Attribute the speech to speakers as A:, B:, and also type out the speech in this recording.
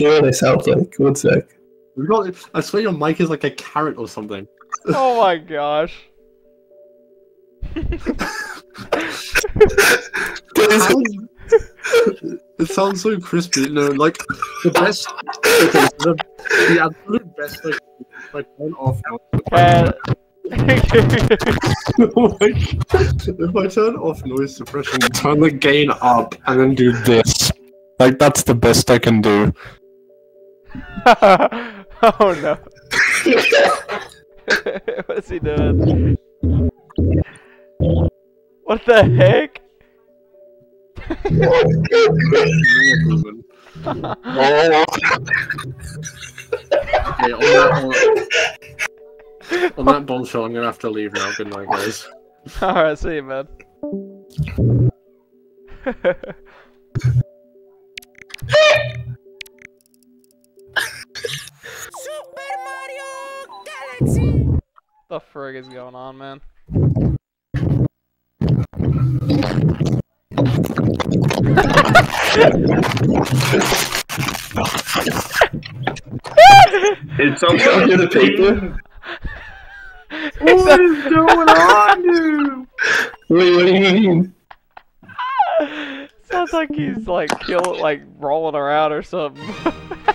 A: You know what I sound like? One sec.
B: I swear your mic is like a carrot or something.
C: Oh my gosh.
A: Guys,
B: it sounds so crispy. No, like the best. Okay, the, the absolute best. Like, if I turn off.
C: Cat.
B: oh my God. if I turn off noise suppression, turn the gain up, and then do this. Like that's the best I can do.
C: oh no. What's he doing? What the heck?
B: Okay, on that, on, on that bullshit, I'm gonna have to leave now. Good night, guys.
C: Alright, see you, man.
D: Mario Galaxy!
C: the frig is going on, man?
A: it's on top of the paper.
B: What is going on, dude?
A: Wait, what do you mean?
C: Sounds like he's like kill like rolling around or something.